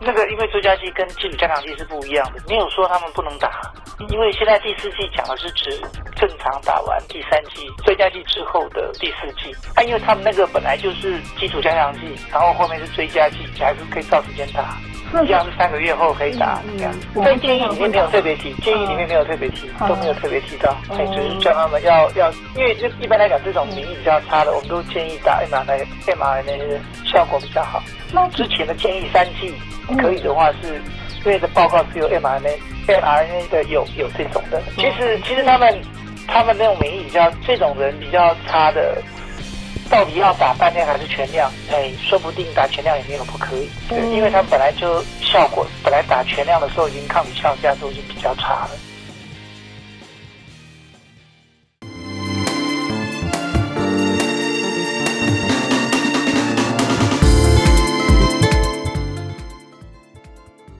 那个因为追加剂跟基础加强剂是不一样的，没有说他们不能打，因为现在第四季讲的是指正常打完第三季追加剂之后的第四季，啊，因为他们那个本来就是基础加强剂，然后后面是追加剂，还是可以照时间打。一样是三个月后可以打，这样。在建议里面没有特别提，建议里面没有特别提，都没有特别提到，只是叫他们要要，因为就一般来讲，这种免疫比较差的，我们都建议打 mRNA，mRNA 的效果比较好。那之前的建议三剂可以的话，是因为的报告只有 mRNA，mRNA 的有有这种的。其实其实他们他们那种免疫比较这种人比较差的。到底要打半量还是全量？哎，说不定打全量也没有不可以，对，因为它本来就效果，本来打全量的时候已经抗体效价都已经比较差了。